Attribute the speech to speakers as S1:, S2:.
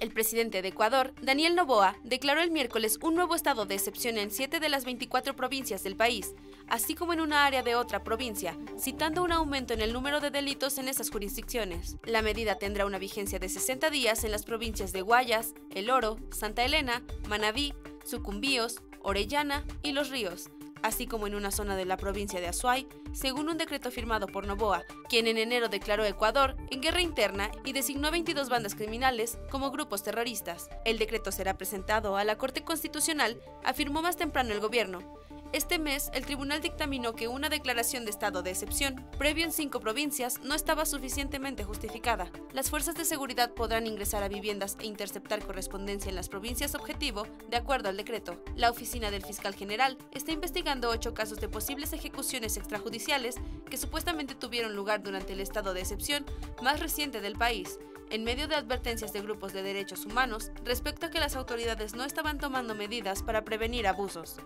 S1: El presidente de Ecuador, Daniel Noboa, declaró el miércoles un nuevo estado de excepción en siete de las 24 provincias del país, así como en una área de otra provincia, citando un aumento en el número de delitos en esas jurisdicciones. La medida tendrá una vigencia de 60 días en las provincias de Guayas, El Oro, Santa Elena, Manabí, Sucumbíos, Orellana y Los Ríos, así como en una zona de la provincia de Azuay, según un decreto firmado por Novoa, quien en enero declaró a Ecuador en guerra interna y designó 22 bandas criminales como grupos terroristas. El decreto será presentado a la Corte Constitucional, afirmó más temprano el gobierno, este mes, el tribunal dictaminó que una declaración de estado de excepción, previo en cinco provincias, no estaba suficientemente justificada. Las fuerzas de seguridad podrán ingresar a viviendas e interceptar correspondencia en las provincias objetivo, de acuerdo al decreto. La oficina del fiscal general está investigando ocho casos de posibles ejecuciones extrajudiciales que supuestamente tuvieron lugar durante el estado de excepción más reciente del país, en medio de advertencias de grupos de derechos humanos respecto a que las autoridades no estaban tomando medidas para prevenir abusos.